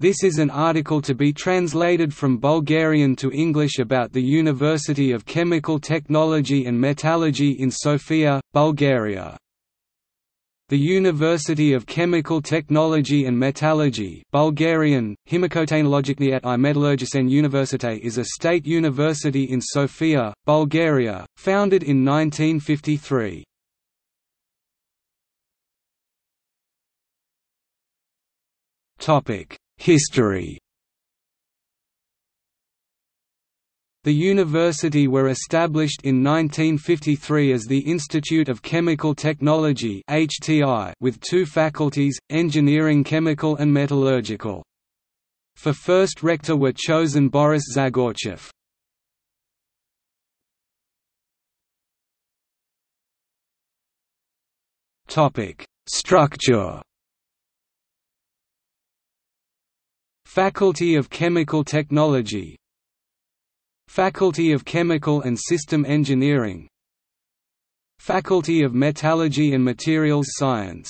This is an article to be translated from Bulgarian to English about the University of Chemical Technology and Metallurgy in Sofia, Bulgaria. The University of Chemical Technology and Metallurgy Bulgarian, Himikotechnologicniat i Metallurgisen Universite is a state university in Sofia, Bulgaria, founded in 1953. History The university were established in 1953 as the Institute of Chemical Technology with two faculties, engineering chemical and metallurgical. For first rector were chosen Boris Zagorchev. Structure Faculty of Chemical Technology. Faculty of Chemical and System Engineering. Faculty of Metallurgy and Materials Science